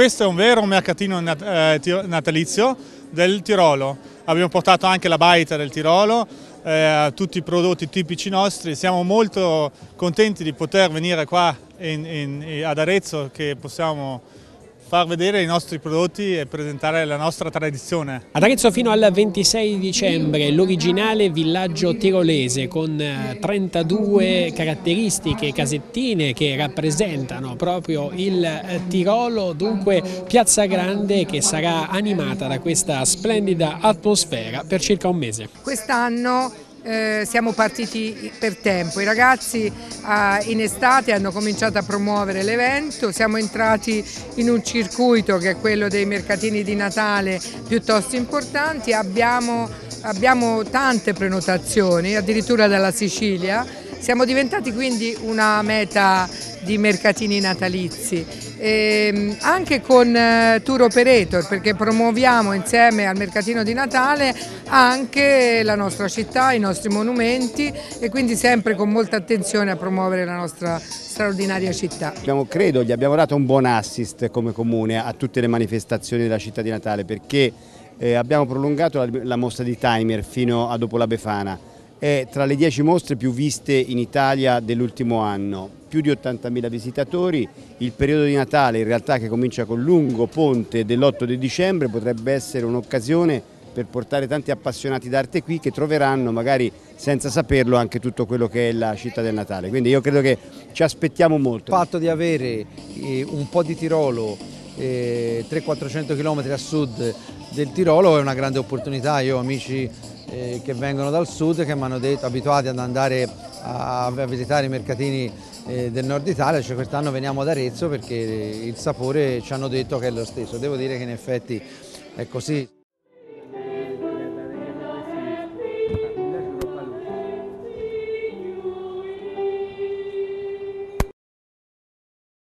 Questo è un vero mercatino eh, natalizio del Tirolo. Abbiamo portato anche la baita del Tirolo, eh, tutti i prodotti tipici nostri. Siamo molto contenti di poter venire qua in, in, ad Arezzo che possiamo far vedere i nostri prodotti e presentare la nostra tradizione. Ad Arezzo fino al 26 dicembre l'originale villaggio tirolese con 32 eh, caratteristiche casettine che rappresentano proprio il eh, Tirolo, dunque Piazza Grande che sarà animata da questa splendida atmosfera per circa un mese. Quest'anno eh, siamo partiti per tempo, i ragazzi eh, in estate hanno cominciato a promuovere l'evento, siamo entrati in un circuito che è quello dei mercatini di Natale piuttosto importanti, abbiamo, abbiamo tante prenotazioni, addirittura dalla Sicilia, siamo diventati quindi una meta di mercatini natalizi, e ehm, anche con eh, tour operator perché promuoviamo insieme al mercatino di Natale anche la nostra città, i nostri monumenti e quindi sempre con molta attenzione a promuovere la nostra straordinaria città. Abbiamo, credo gli abbiamo dato un buon assist come comune a tutte le manifestazioni della città di Natale perché eh, abbiamo prolungato la, la mostra di Timer fino a dopo la Befana è tra le 10 mostre più viste in Italia dell'ultimo anno, più di 80.000 visitatori, il periodo di Natale in realtà che comincia con lungo ponte dell'8 di dicembre potrebbe essere un'occasione per portare tanti appassionati d'arte qui che troveranno magari senza saperlo anche tutto quello che è la città del Natale, quindi io credo che ci aspettiamo molto. Il fatto di avere eh, un po' di Tirolo, 300-400 km a sud del Tirolo è una grande opportunità, io amici eh, che vengono dal sud che mi hanno detto abituati ad andare a, a visitare i mercatini eh, del nord Italia, cioè quest'anno veniamo ad Arezzo perché il sapore ci hanno detto che è lo stesso, devo dire che in effetti è così.